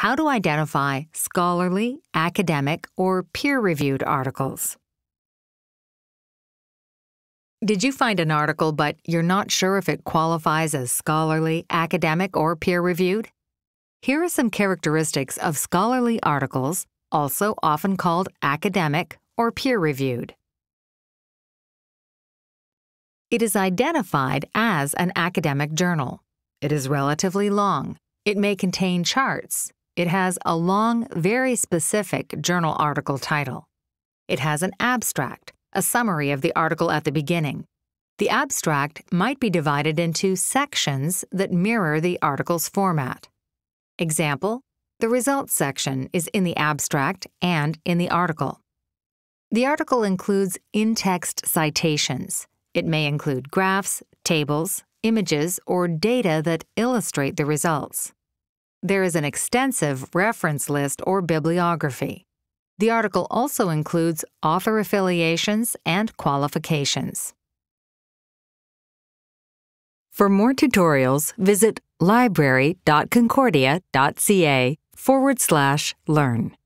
how to identify scholarly, academic, or peer reviewed articles. Did you find an article but you're not sure if it qualifies as scholarly, academic, or peer reviewed? Here are some characteristics of scholarly articles, also often called academic or peer reviewed. It is identified as an academic journal. It is relatively long. It may contain charts, it has a long, very specific journal article title. It has an abstract, a summary of the article at the beginning. The abstract might be divided into sections that mirror the article's format. Example, the results section is in the abstract and in the article. The article includes in-text citations. It may include graphs, tables, images, or data that illustrate the results. There is an extensive reference list or bibliography. The article also includes author affiliations and qualifications. For more tutorials, visit library.concordia.ca forward slash learn.